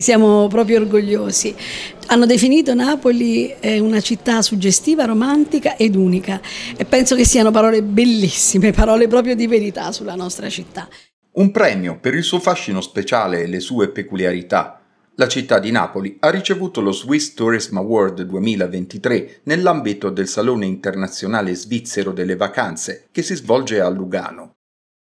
Siamo proprio orgogliosi. Hanno definito Napoli eh, una città suggestiva, romantica ed unica e penso che siano parole bellissime, parole proprio di verità sulla nostra città. Un premio per il suo fascino speciale e le sue peculiarità. La città di Napoli ha ricevuto lo Swiss Tourism Award 2023 nell'ambito del Salone internazionale svizzero delle vacanze che si svolge a Lugano.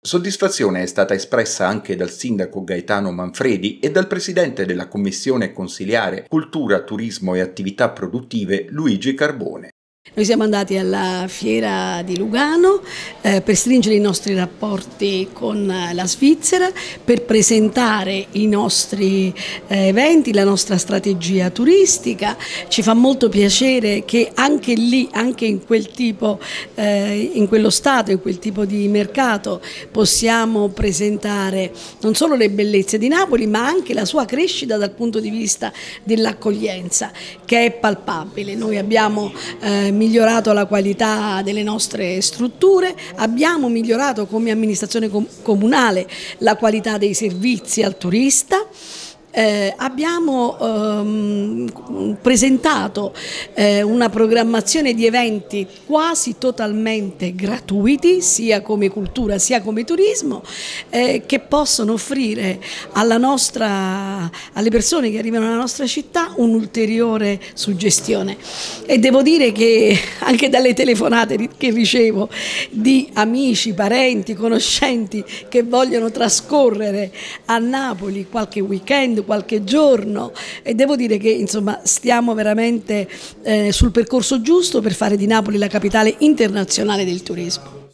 Soddisfazione è stata espressa anche dal sindaco Gaetano Manfredi e dal presidente della commissione consiliare Cultura, Turismo e Attività Produttive Luigi Carbone. Noi siamo andati alla fiera di Lugano eh, per stringere i nostri rapporti con eh, la Svizzera, per presentare i nostri eh, eventi, la nostra strategia turistica. Ci fa molto piacere che anche lì, anche in quel tipo, eh, in quello stato, in quel tipo di mercato, possiamo presentare non solo le bellezze di Napoli, ma anche la sua crescita dal punto di vista dell'accoglienza, che è palpabile. Noi abbiamo eh, migliorato la qualità delle nostre strutture, abbiamo migliorato come amministrazione comunale la qualità dei servizi al turista eh, abbiamo ehm, presentato eh, una programmazione di eventi quasi totalmente gratuiti, sia come cultura sia come turismo, eh, che possono offrire nostra, alle persone che arrivano nella nostra città un'ulteriore suggestione. E devo dire che anche dalle telefonate che ricevo di amici, parenti, conoscenti che vogliono trascorrere a Napoli qualche weekend, qualche giorno e devo dire che insomma stiamo veramente eh, sul percorso giusto per fare di Napoli la capitale internazionale del turismo.